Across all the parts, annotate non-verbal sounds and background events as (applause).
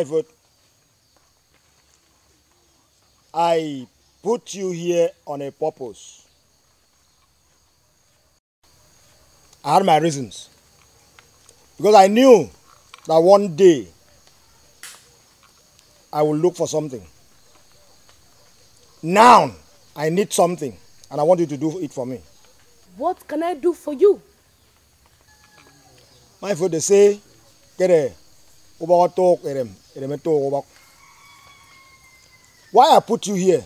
My foot. I put you here on a purpose. I had my reasons. Because I knew that one day I will look for something. Now I need something and I want you to do it for me. what can i do for you My foot, they say, get a over talk, talk. Why I put you here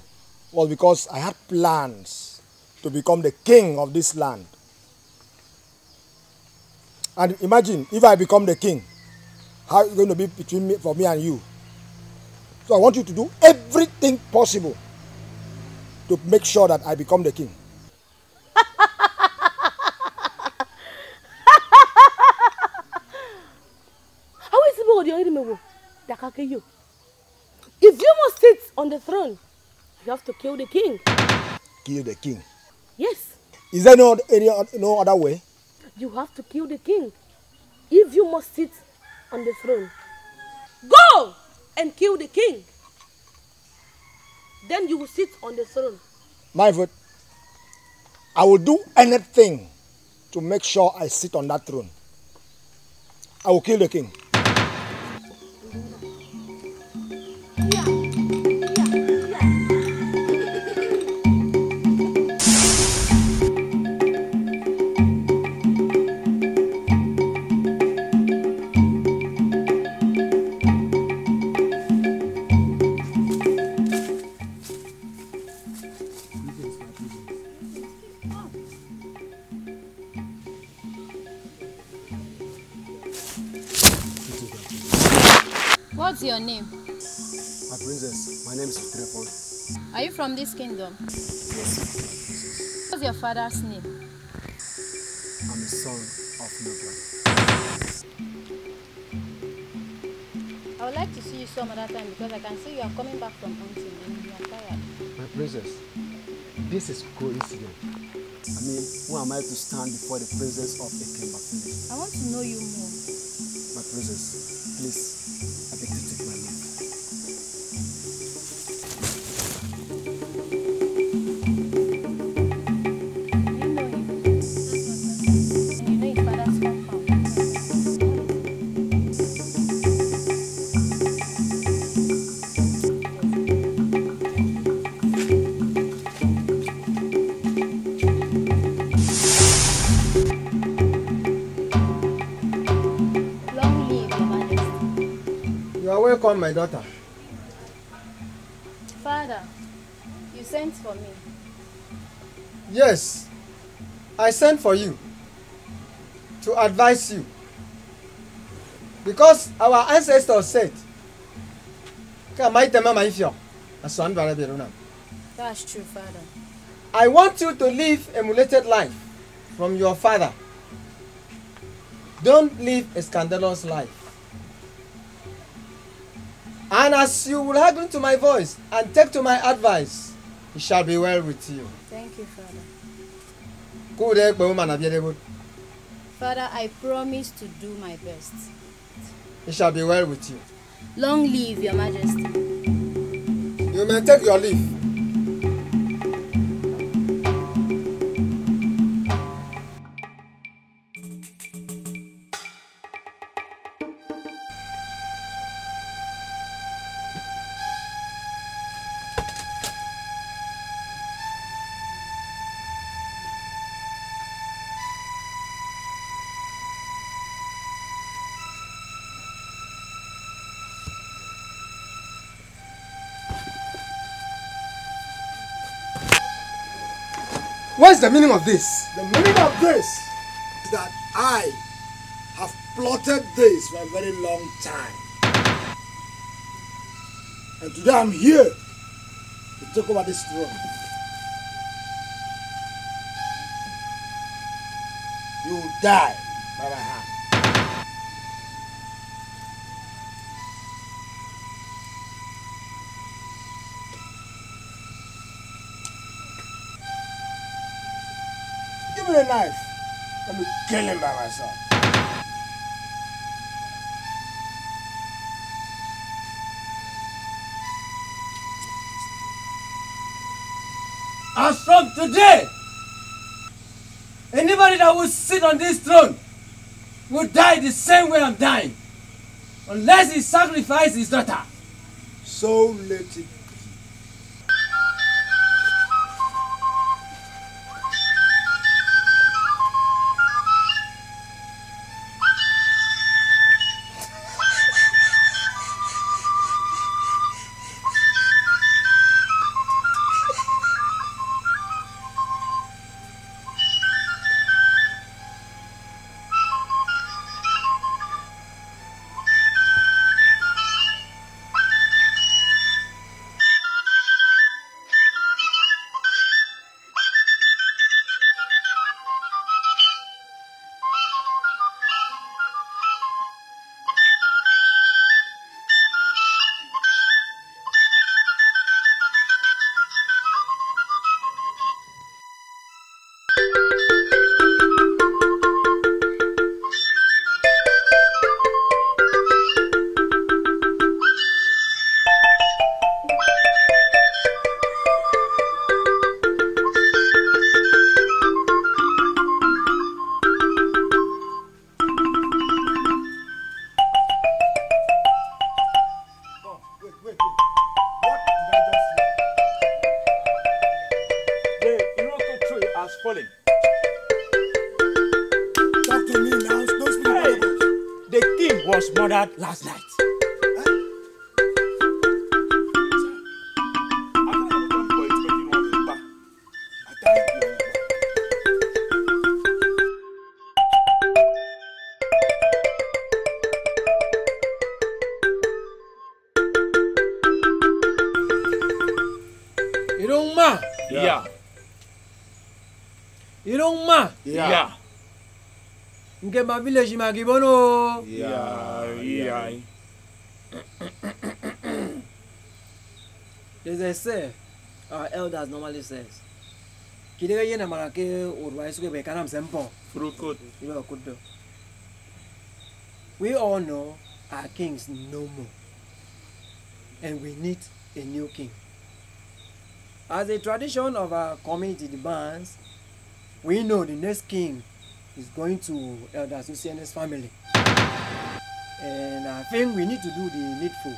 was because I had plans to become the king of this land. And imagine if I become the king, how it's going to be between me for me and you. So I want you to do everything possible to make sure that I become the king. Is it with your enemy that can kill you if you must sit on the throne you have to kill the king Kill the king. yes Is there no any no other way? you have to kill the king if you must sit on the throne go and kill the king then you will sit on the throne My vote. I will do anything to make sure I sit on that throne. I will kill the king. 음. Kingdom? Yes, What's your father's name? I'm a son of Nobel. I would like to see you some other time because I can see you are coming back from hunting and you are tired. My princess, this is coincidence. I mean, who am I to stand before the presence of a king of I want to know you more. My princess, please, Welcome, my daughter. Father, you sent for me. Yes, I sent for you to advise you. Because our ancestors said. That's true, Father. I want you to live emulated life from your father. Don't live a scandalous life. And as you will hearken to my voice and take to my advice, it shall be well with you. Thank you, Father. Father, I promise to do my best. It shall be well with you. Long live your majesty. You may take your leave. What's the meaning of this? The meaning of this is that I have plotted this for a very long time. And today I'm here to take over this throne. You will die by my hand. The knife. Let me kill him by myself. As from today, anybody that will sit on this throne will die the same way I'm dying. Unless he sacrifices his daughter. So let it was murdered last night. Nke ma village ma gibono. Yeah. Yeah. There's a say our elders normally says. Kidega yena marake urwa isuke msempo. Fruit. You know kudo. We all know our kings no more. And we need a new king. As a tradition of our community demands, we know the next king is going to Elder Susiane's family. And I think we need to do the needful.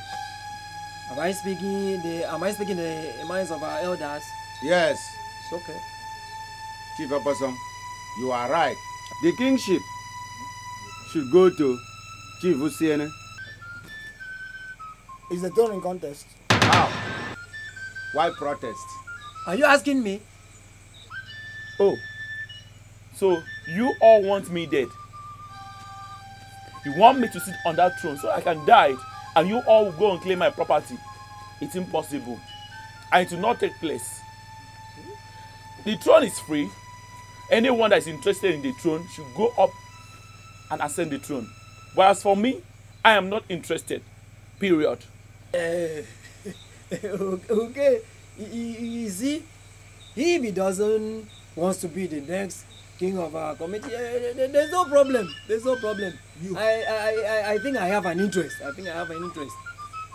Am I speaking the am I speaking the minds of our elders? Yes, It's okay. Chief Opossum, you are right. The kingship should go to Chief Usiene. Is the throne in contest? How? Why protest? Are you asking me? Oh. So you all want me dead? You want me to sit on that throne so I can die and you all go and claim my property? It's impossible. And it will not take place. The throne is free. Anyone that is interested in the throne should go up and ascend the throne. But as for me, I am not interested. Period. Eh, (laughs) okay, you see, if he doesn't wants to be the next king of our committee, eh, eh, there's no problem. There's no problem. You. I, I, I, I think I have an interest. I think I have an interest.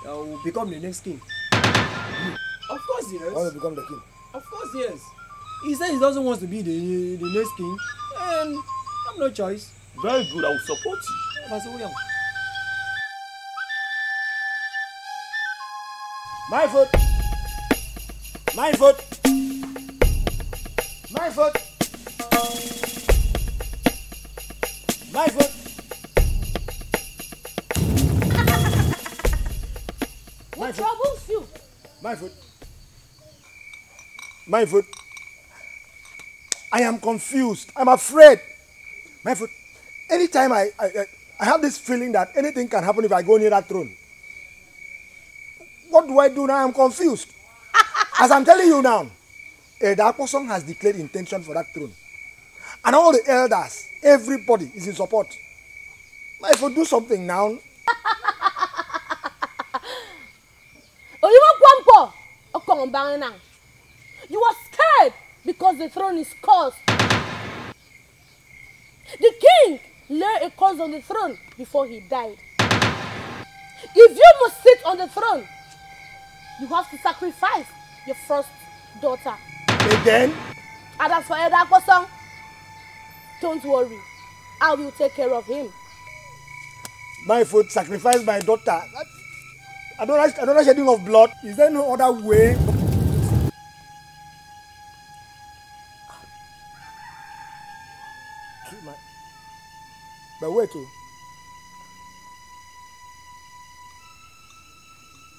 I will become the next king. Of course, yes. I want to become the king. Of course, yes. He said he doesn't want to be the, the next king, and I have no choice. Very good. I will support you. My foot. My foot. My foot. My foot. What troubles you? My foot. My foot. I am confused. I'm afraid. My foot. Anytime I, I, I- I have this feeling that anything can happen if I go near that throne. What do I do now? I'm confused. (laughs) As I'm telling you now, a dark person has declared intention for that throne. And all the elders Everybody is in support. Now, if you do something now, Oyibo Kwampo, Okongbanana. You were scared because the throne is cursed. The king lay a curse on the throne before he died. If you must sit on the throne, you have to sacrifice your first daughter. again, And as for Eda Akosong, don't worry, I will take care of him. my foot sacrifice my daughter. Another, another shedding of blood. Is there no other way? But wait, oh.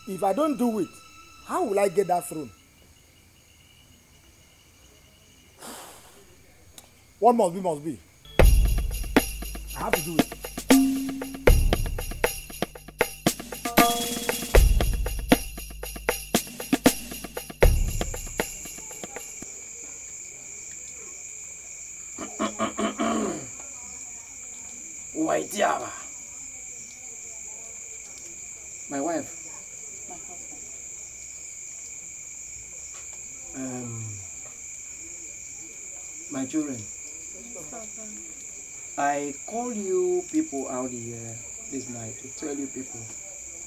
If I don't do it, how will I get that throne? What must be, must be. I have to do it. I call you people out here this night to tell you people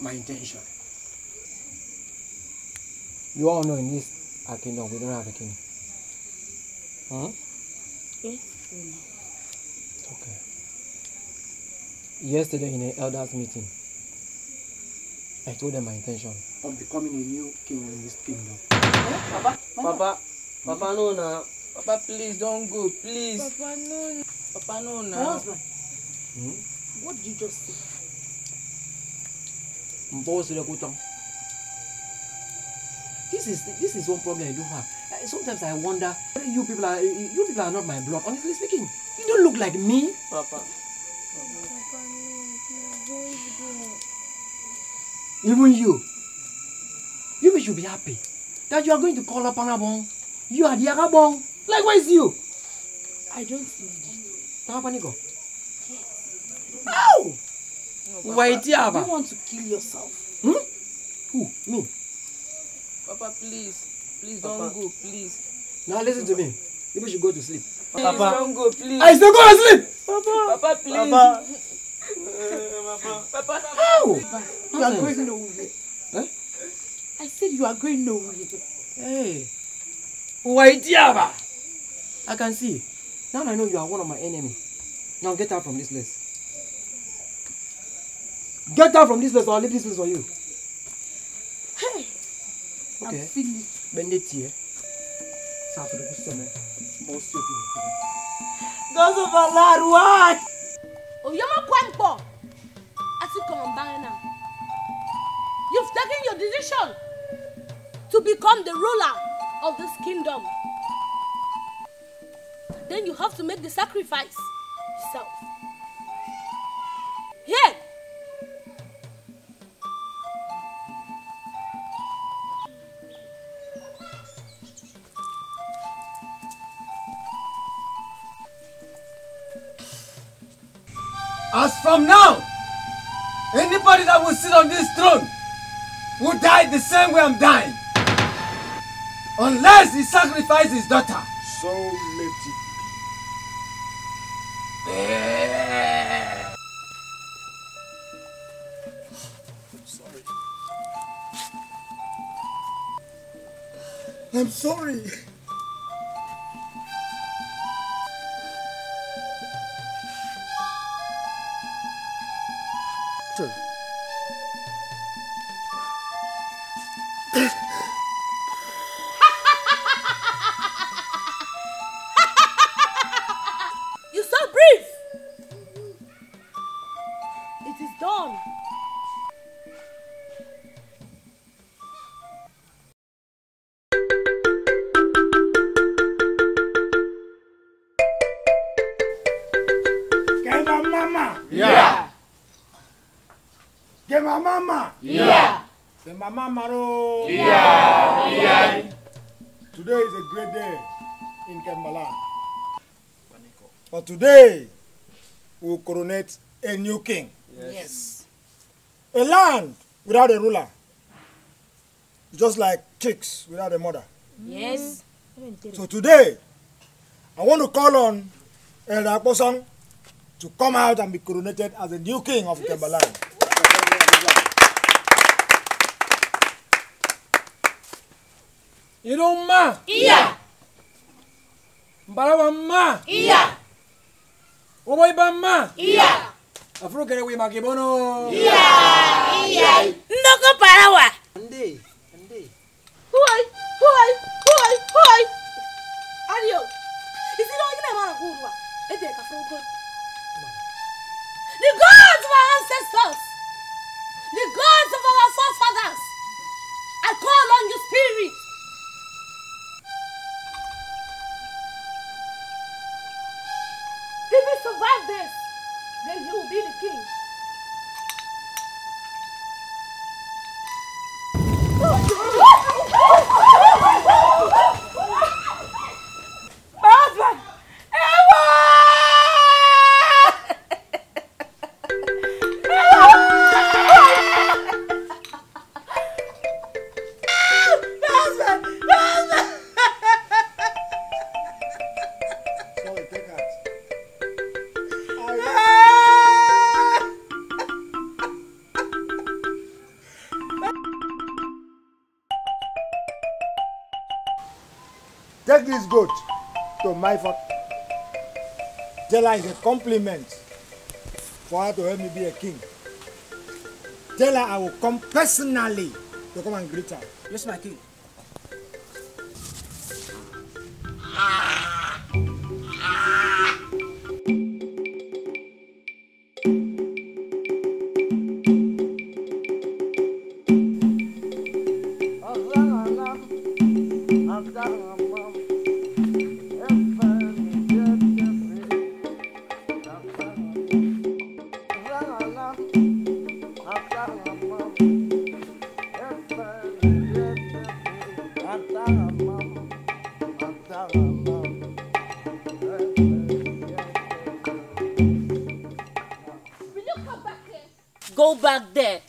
my intention. You all know in this our kingdom we don't have a king. Huh? It's okay. Yesterday in an elders meeting, I told them my intention of becoming a new king in this kingdom. Papa, Papa, Papa, no, na. Papa, please don't go, please. Papa, no. Papa, no, My na. husband, Hmm? what did you just say? This is this is one problem I do have. Uh, Sometimes I wonder whether you people are you people are not my blood. Honestly speaking, you don't look like me. Papa. Even you. You people should be happy that you are going to call up Anabong. You are the Agabong. Likewise you. I don't need it. Tapaniko. Ow! Wait, You Yaba. want to kill yourself. Hmm? Who? Me? Papa, please. Please don't go, please. Now listen to me. You people should go to sleep. Please don't go, please. I still go to sleep. Papa, please. Papa. Papa. How? You are going nowhere. Eh? I said you are going nowhere. Hey. Wait, Yaba. I can see. Now I know you are one of my enemy. Now get out from this place. Get out from this place or I'll leave this place for you. Hey, Okay. I'm finished. Bend it here. Most of you. Those of Allah, why? Oyama Kwampo, Asikongbanana. You've taken your decision to become the ruler of this kingdom. Then you have to make the sacrifice yourself. Here. As from now, anybody that will sit on this throne will die the same way I'm dying. Unless he sacrifices his daughter. So My mama. Yeah. My mama. oh. Yeah. Yeah. Today is a great day in Kembaland. For today we will coronate a new king. Yes. A land without a ruler. Just like chicks without a mother. Yes. So today, I want to call on Elder Akposang to come out and be coronated as the new king of Timberland. Irumma. Iya. Mbalawamma. Iya. Oboibamma. Iya. Afurukere wi makibono. Iya. Iya. Ndoko parawa. Ndi. Ndi. Huai. Huai. Huai. Huai. Ariyo. Isiro ina mara kurwa. Ete kafuruko. The gods of our ancestors. The gods of our forefathers. I call on you, spirit. This, then you will be the king. Tell her it's a compliment for her to help me be a king. Tell her I will come personally to come and greet her. Yes, my king. Go back there.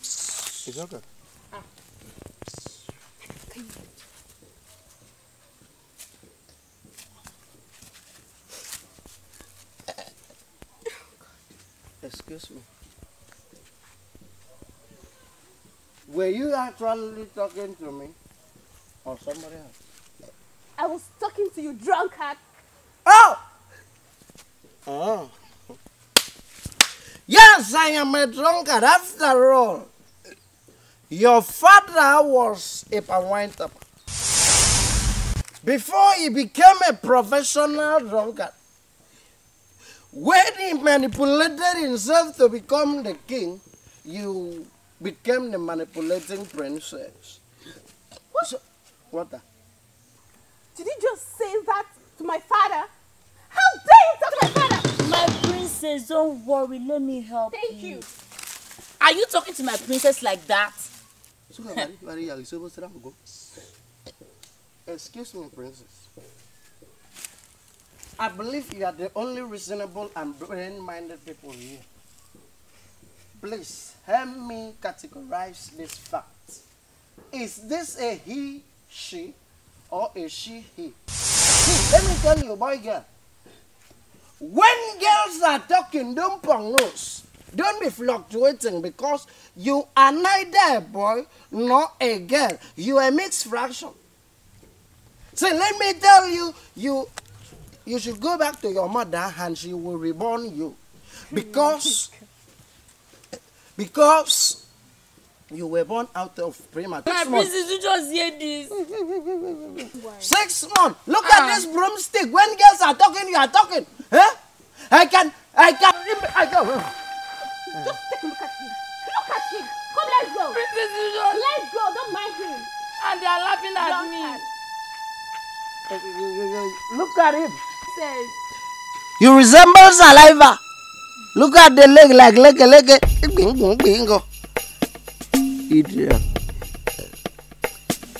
It's okay. Excuse me. Were you actually talking to me? Or somebody else? I was talking to you, drunkard. Oh! Oh. Yes, I am a drunkard after all. Your father was a wine. Before he became a professional drunkard, when he manipulated himself to become the king, you became the manipulating princess. What? So, what the? Did you just say that to my father? How dare you talk to my father? My princess, don't worry. Let me help Thank you. you. Are you talking to my princess like that? Suka bari bari ya iso bosira go. Excuse me, princess. I believe you are the only reasonable and brain-minded people here. Please help me categorize this fact. Is this a he, she, or a she, he? See, let me tell you, boy, girl. When girls are talking, don't nose. Don't be fluctuating because you are neither a boy nor a girl. You are a mixed fraction. So let me tell you, you you should go back to your mother and she will reborn you. Because because you were born out of premature. My Six months. princess, you just hear this. Six months. Look at this broomstick. When girls are talking, you are talking. Huh? I can, I can, I can. Just take a look at him. Look at him. Come, let's go. Princess, you just... Let's go. Don't mind him. And they are laughing at Drunkard. me. Look at him. Says, You resemble saliva. Look at the leg like leg, leg. Bingo, bingo. Idiot.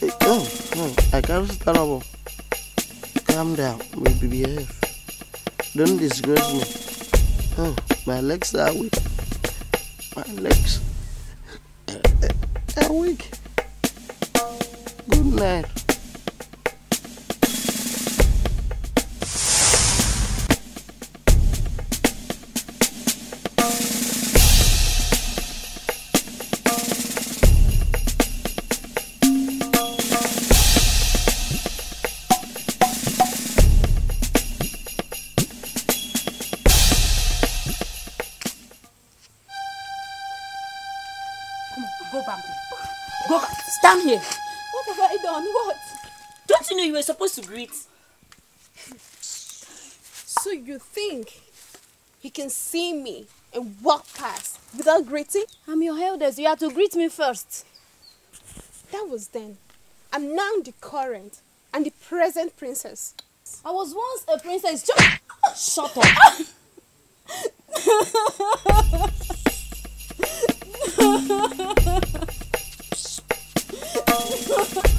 Eh, Oh, oh, I can't stand up. Calm down. Maybe behave. Don't disgrace me. Oh, my legs are weak. My legs are weak. Good night. Me and walk past without greeting? I'm your eldest. You have to greet me first. That was then. I'm now the current and the present princess. I was once a princess. Just shut up.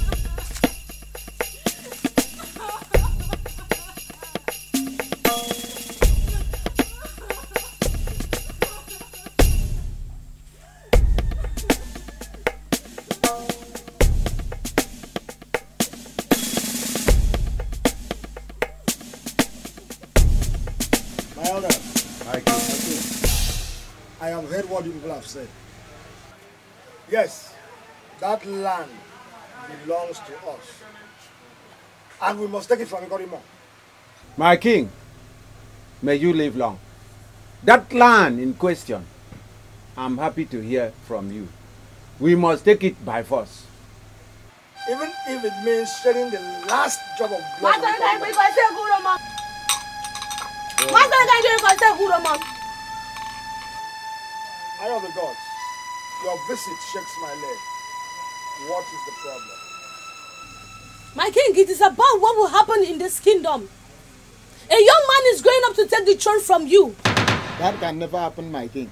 (laughs) heard what you people have said. Yes, that land belongs to us. And we must take it from Ikorimo. My king, may you live long. That land in question, I'm happy to hear from you. We must take it by force. Even if it means shedding the last drop of blood. Eye of the gods, your visit shakes my leg. What is the problem? My king, it is about what will happen in this kingdom. A young man is growing up to take the throne from you. That can never happen, my king.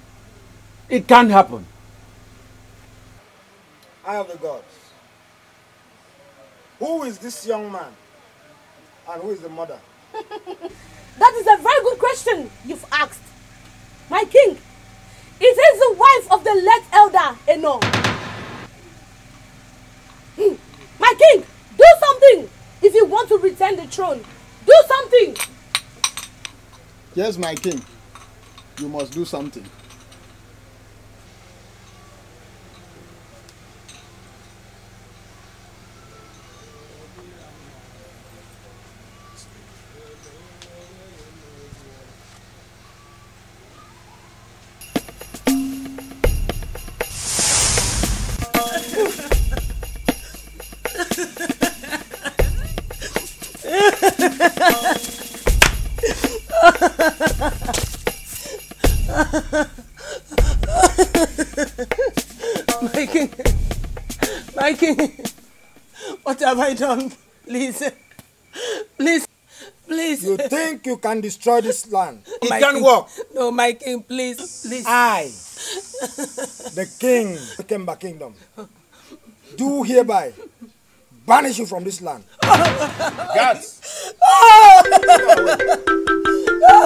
It can't happen. Eye of the gods. Who is this young man? And who is the mother? (laughs) That is a very good question you've asked. My king, it is the wife of the late elder Eno. Hmm. My king, do something if you want to retain the throne. Do something. Yes, my king. You must do something. Done? Please, please, please. You think you can destroy this land? It My can king- work. No, my king, please, please. I, the king of the Kemba kingdom, do hereby banish you from this land. Guards! Oh,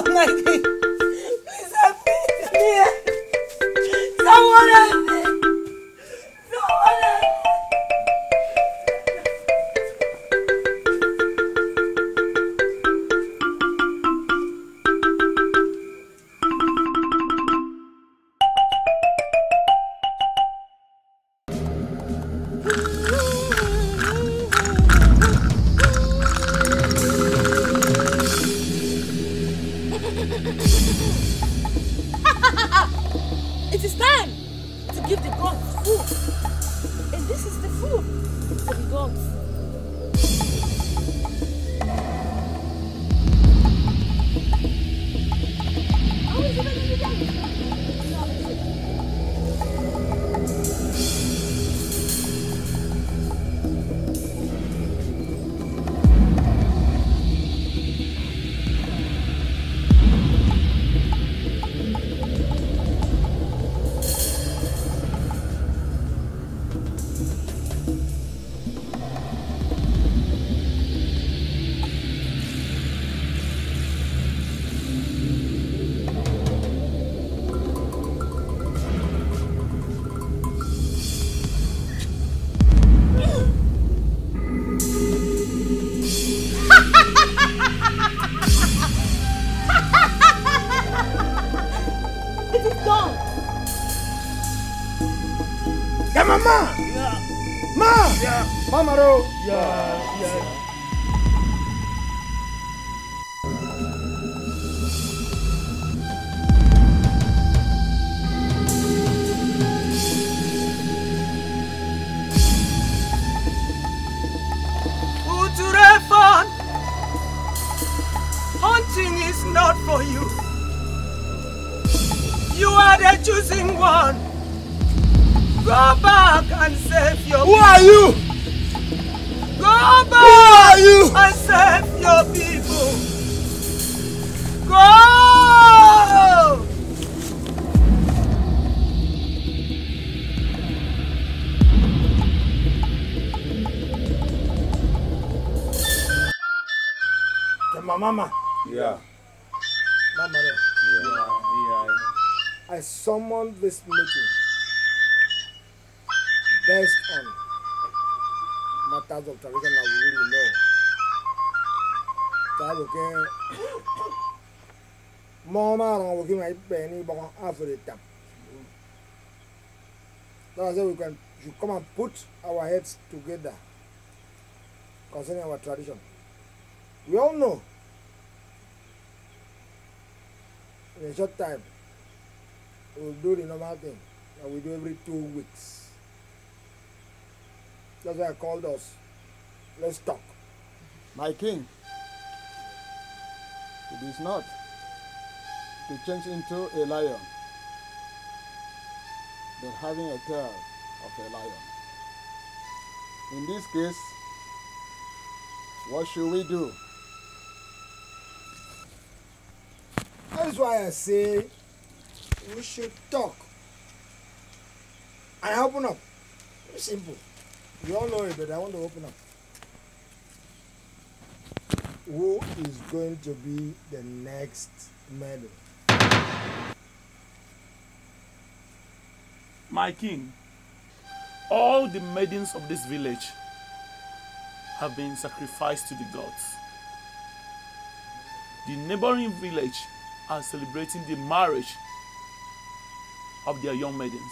my king, please help me. this gone. Yeah, mama. Yeah. Ma. Yeah. Mama, Ro. Yeah. Yeah. Is not for you. You are the choosing one. Go back and save your Who are you? Go back Who are you? and save your people. Go! My mama. Yeah. Mama Ro. I summoned this meeting based on matters of tradition that we really know. Ma ran wo ki ma pe ni bo afre tap. That's why we can should come and put our heads together concerning our tradition. We all know in a short time we'll do the normal thing that we do every two weeks. That's why I called us. Let's talk. My king, it is not to change into a lion, but having a tail of a lion. In this case, what should we do? That's why I say we should talk and open up. Very simple. You all know it, but I want to open up. Who is going to be the next medal? My king, all the maidens of this village have been sacrificed to the gods. The neighboring village are celebrating the marriage of their young maidens.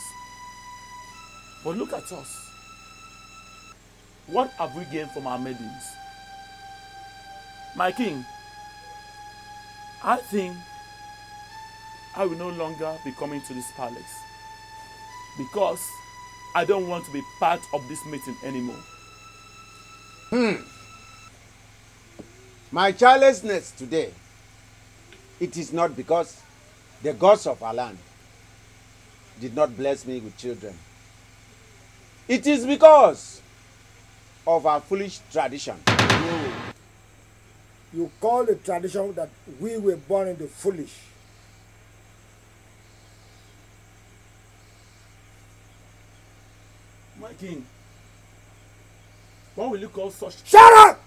But look at us. What have we gained from our maidens? My king, I think I will no longer be coming to this palace because I don't want to be part of this meeting anymore. My childlessness today, it is not because the gods of our land did not bless me with children. It is because of our foolish tradition. You call the tradition that we were born into foolish. My king, what will you call such? Shut up!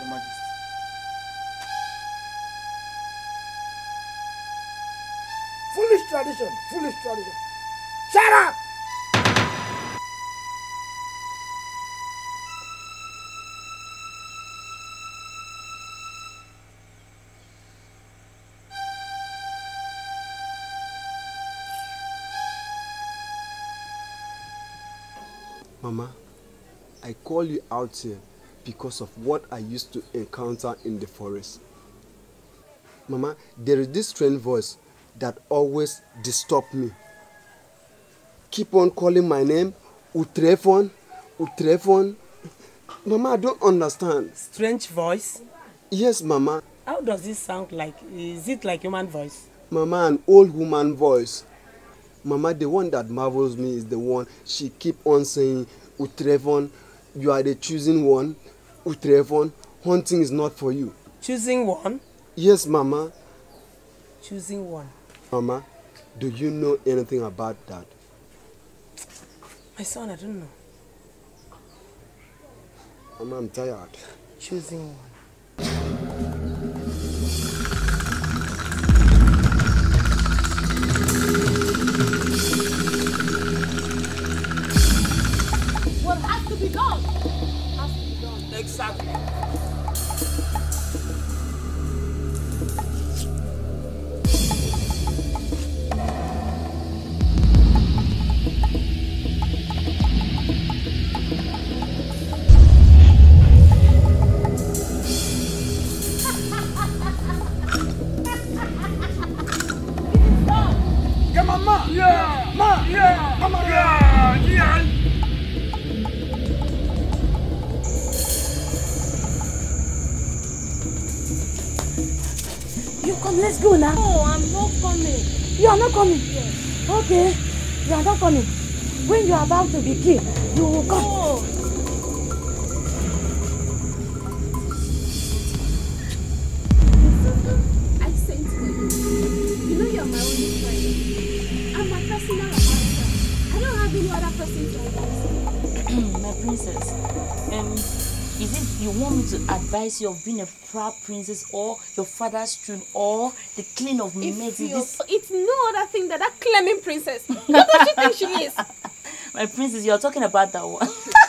Your Majesty. Tradition. Foolish tradition. Shut up! Mama, I call you out here because of what I used to encounter in the forest. Mama, there is this strange voice that always disturb me. Keep on calling my name, Utrefon, Utrefon. Mama, I don't understand. Strange voice. Yes, Mama. How does this sound like? Is it like human voice? Mama, an old woman voice. Mama, the one that marvels me is the one she keep on saying, Utrevon, you are the choosing one. Utrevon, hunting is not for you. Choosing one. Yes, Mama. Choosing one. Mama, do you know anything about that? My son, I don't know. Mama, I'm tired. Choosing one. You come, let's go now. No, I'm not coming. You are not coming? Yes. Okay. You are not coming. When you are about to be killed, you will come. No. Is it you want me to advise you of being a proud princess or your father's throne or the queen of? This, it's no other thing than that claiming princess. Who does she think she is? (laughs) my princess, you're talking about that one.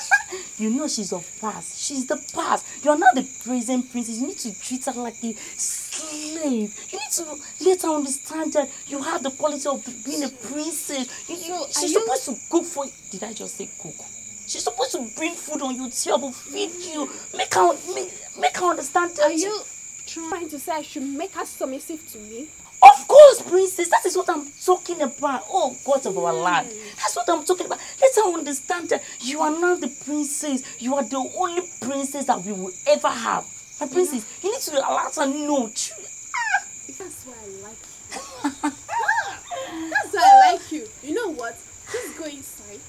(laughs) you know she's of past. She's the past. You're not the present princess. You need to treat her like a slave. You need to let her understand that you have the quality of being a princess. You, you, she's you- supposed to cook for. Did I just say cook? She's supposed to bring food on your table, feed you, make her make, make her understand that. Are you trying to say I should make her submissive to me? Of course, princess. That is what I'm talking about. Oh, God of our land. Hmm. That's what I'm talking about. Let her understand that you are not the princess. You are the only princess that we will ever have. My princess, you need to allow her know. That's why I like you. (laughs) That's why I like you. You know what? Just go inside,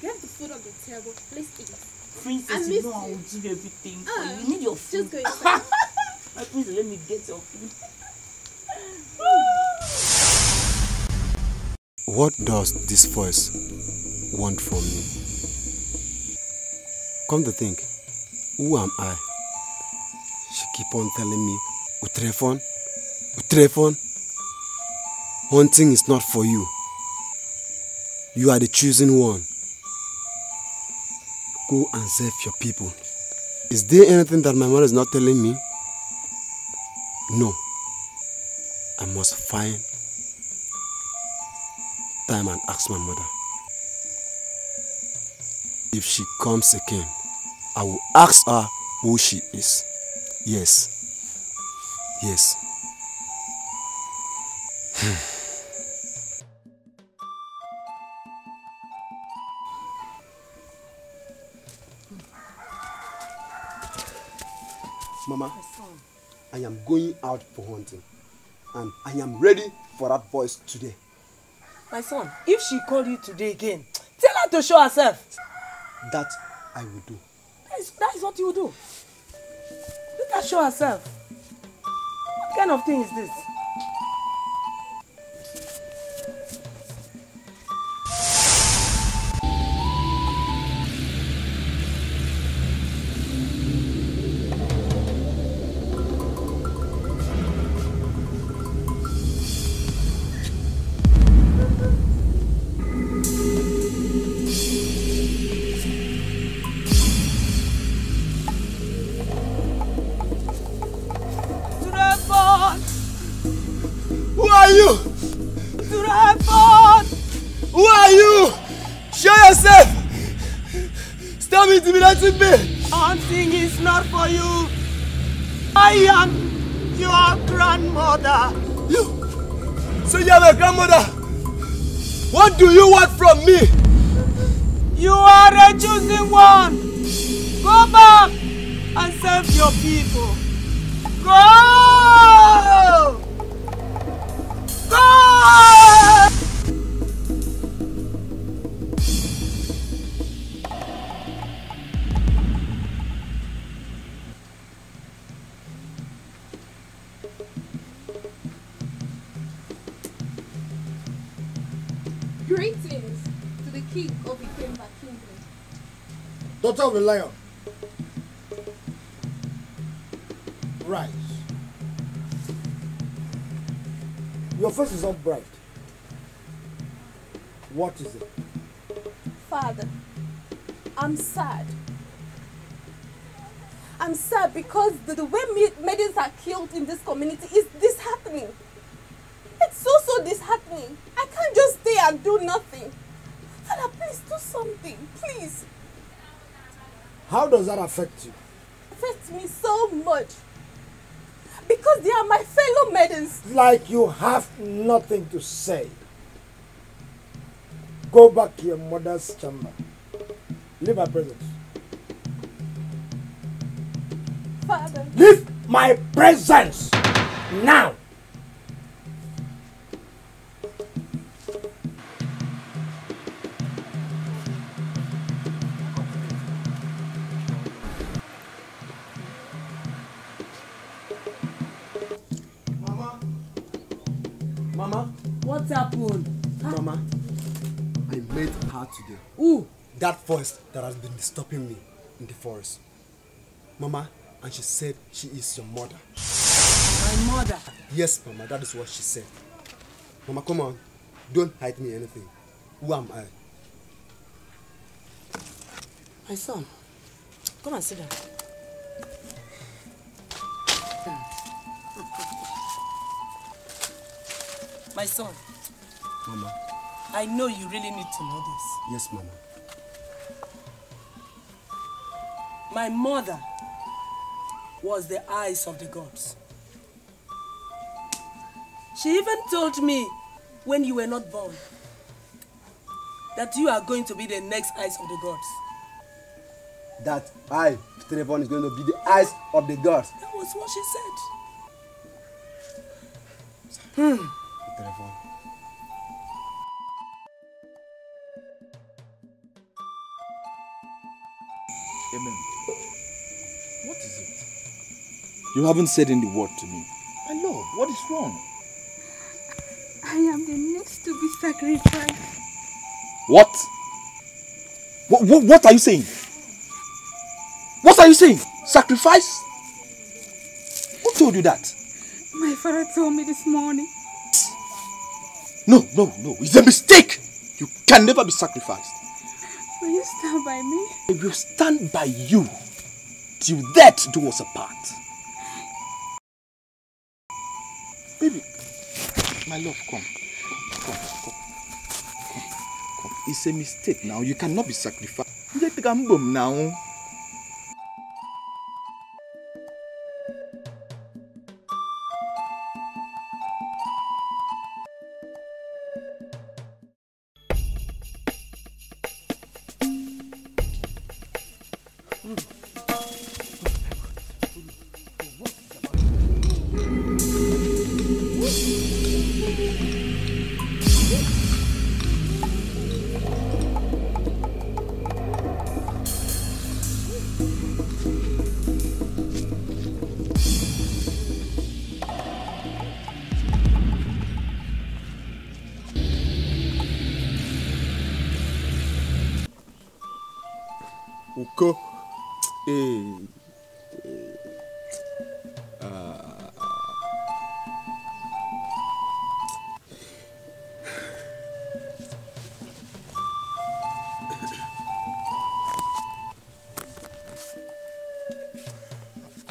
get the food on the table, let's eat. I Princess, you miss know I will do everything for you. Ah, you need your food. Just go inside. (laughs) My princess, let me get your food. (laughs) What does this voice want from me? Come to think, who am I? She keep on telling me, Utrefon, Utrefon, hunting is not for you. You are the chosen one. Go and serve your people. Is there anything that my mother is not telling me? No. I must find time and ask my mother. If she comes again, I will ask her who she is. Yes. Yes. (sighs) (sighs) Mama, I am going out for hunting and I am ready for that voice today. My son, if she call you today again, (tsk) tell her to show herself. That I will do. That is, that is what you do. Let her show herself. What kind of thing is this? Intimidating me! Hunting is not for you. I am your grandmother. You! So you have a grandmother? What do you want from me? You are a chosen one. Go back and serve your people. Go! Daughter of the lion. Rise. Your face is not bright. What is it? Father, I'm sad. I'm sad because the, the way maidens are killed in this community is disheartening. It's so, so disheartening. I can't just stay and do nothing. Father, please do something. Please. How does that affect you? affects me so much. Because they are my fellow maidens. Like you have nothing to say. Go back to your mother's chamber. Leave my presence. Father, Leave my presence now. That voice that has been disturbing me in the forest. Mama, and she said she is your mother. My mother. Yes, Mama, that is what she said. Mama, come on. Don't hide me anything. Who am I? My son, come and sit down. My son, Mama. I know you really need to know this. Yes, Mama. My mother was the eyes of the gods. She even told me when you were not born that you are going to be the next eyes of the gods. That I, Trevon, is going to be the eyes of the gods. That was what she said. Hmm. Trevon. You haven't said any word to me. My love, what is wrong? I am the next to be sacrificed. What? What, what, what are you saying? What are you saying? Sacrifice? Who told you that? My father told me this morning. No, no, no. It's a mistake. You can never be sacrificed. Will you stand by me? I will stand by you till death do us apart. Baby, my love, come. Come, come. Come, come. It's a mistake now. You cannot be sacrificed. Now.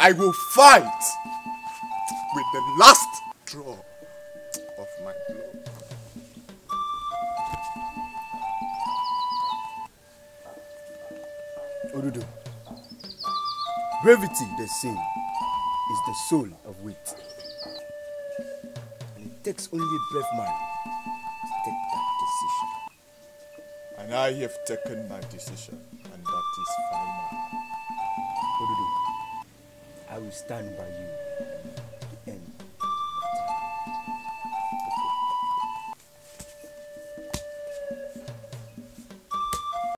I will fight with the last drop of my blood. Odudu. Brevity, they say, is the soul of wit. And it takes only a brave man to take that decision. And I have taken my decision, will stand by you.